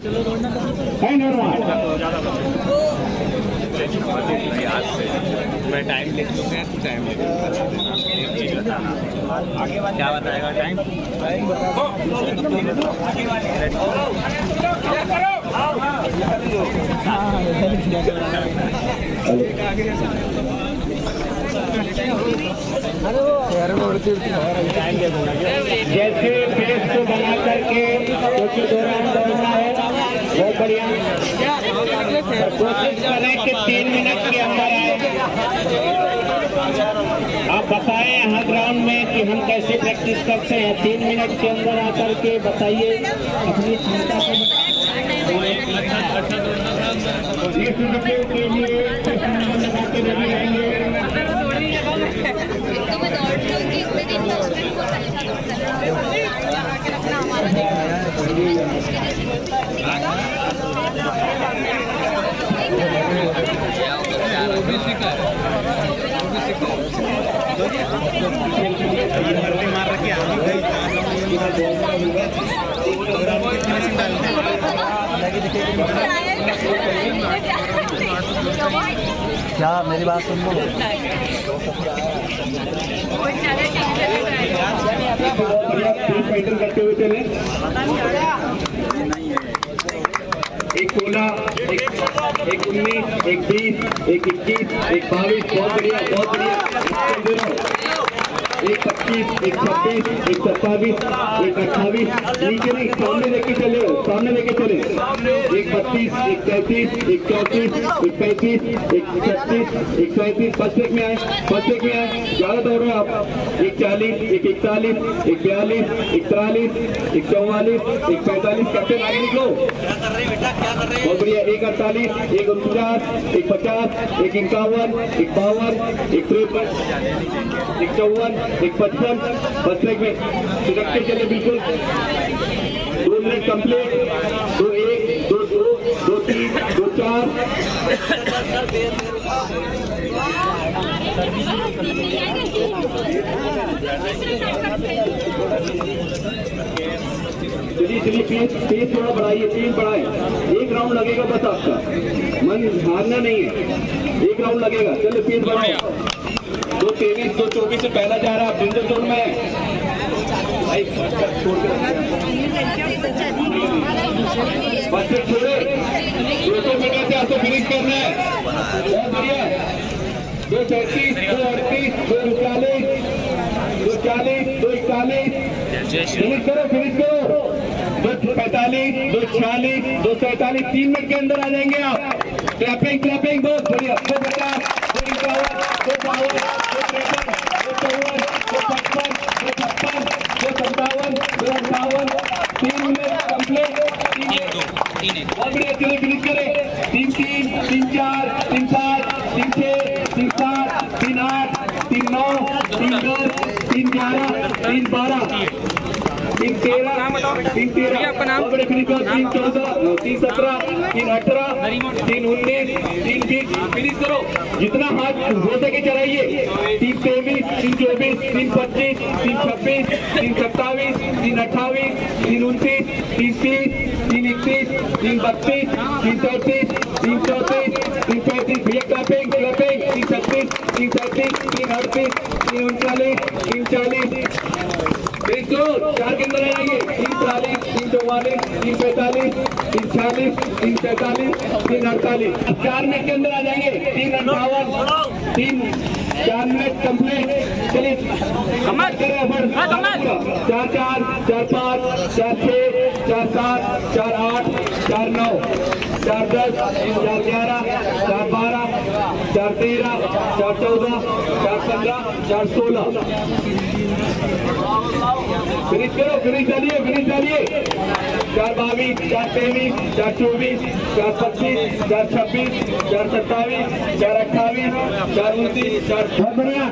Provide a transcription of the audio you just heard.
है निर्माण आज से मैं टाइम लिख लूँगा तू टाइम लिख। चीज़ बताना क्या बताएगा टाइम जैसे फेस को बना करके क्योंकि दौरान दौड़ना है बहुत बढ़िया। कोशिश करें कि तीन मिनट के अंदर आए। आप बताएँ यहाँ ग्राउंड में कि हम कैसे प्रैक्टिस करते हैं। तीन मिनट के अंदर आकर के बताइए। अपनी क्षमता को रुपये के लिए लगा के रहेंगे तो मैं दौड़ लूँगी मेरी इन्वेस्टमेंट को अच्छा करना के रखना हमारा क्या मेरी बात सुन लो? करते हुए चले एक सोलह एक उन्नीस एक बीस एक इक्कीस, एक बाईस, बहुत बढ़िया बहुत बढ़िया। एक पच्चीस, एक छब्बीस एक सत्ताईस एक अट्ठाईस नीचे नहीं, सामने लेके चले हो सामने लेके चले। एक बत्तीस, एक तैतीस, एक चौतीस, एक पैंतीस, एक छत्तीस, एक सैंतीस। एक में आए पच्चीस में आए। ज़्यादा दौड़ रहे आप। चालीस एक इकतालीस, एक बयालीस इकतालीस एक चौवालीस, एक पैंतालीस करते आगे निकलो। बहुत बढ़िया, एक अड़तालीस, एक उनचास, एक पचास, एक इक्यावन, एक बावन, एक तिरपन, एक चौवन, एक पचपन। बस में सिरक के चले बिल्कुल। चलिए चलिए पेज पेज थोड़ा बढ़ाइए पेज बढ़ाए एक राउंड लगेगा बस आपका। मन हारना नहीं है। एक राउंड लगेगा। चलो पेज बढ़ाओ। दो तेईस दो चौबीस से पहला जा रहा है। बिंदु जोन में भाई छोड़ के फिनिश करना है बहुत बढ़िया। दो सैंतीस दो अड़तीस दो उनचालीस दो चालीस दो इकतालीस। फिनिश करो फिनिश करो। दो पैंतालीस दो छियालीस दो सैंतालीस। तीन मिनट के अंदर आ जाएँगे आप। क्लैपिंग क्लैपिंग बहुत बढ़िया। दो पचास दो इक्यावन दो बावन दो तिरपन दो चौवन दो पचपन दो छप्पन दो सत्तावन दो अट्ठावन तीन मिनट कंप्लीट बहुत बढ़िया चलिए फिनिश करें। तीन छह तीन सात तीन आठ तीन नौ तीन दस तीन ग्यारह तीन बारह तीन तेरह तीन तेरह बड़े तीन चौदह तीन सत्रह तीन अठारह तीन उन्नीस तीन बीस फिनिश करो। जितना हाथ हो सके चलाइए तीन तेईस तीन चौबीस तीन पच्चीस तीन छब्बीस तीन सत्ताईस तीन अट्ठाईस तीन उनतीस तीन तीस तीन बत्तीस तीन चौंतीस तीन चौंतीस तीन पैंतीस भैया क्लैपिंग क्लैपिंग तीन छत्तीस तीन सैंतीस तीन अड़तीस तीन उनचालीस तीन चालीस। तीन सौ चार के अंदर आएँगे तीन चालीस तीन चौवालीस तीन पैंतालीस तीन छियालीस तीन सैंतालीस तीन अड़तालीस। चार मिनट के अंदर आ जाएँगे। तीन अंठावन तीन चार मिनट कंप्लीट चलिए करें चार चार चार पाँच चार छः चार सात चार आठ चार नौ चार दस चार ग्यारह चार बारह चार तेरह चार चौदह चार पंद्रह चार सोलह फिनिश करो फिनिश डालिए फिनिश डालिए चार बाईस चार तेईस चार चौबीस चार पच्चीस चार छब्बीस चार सत्ताईस चार अट्ठाईस चार उनतीस चार बढ़िया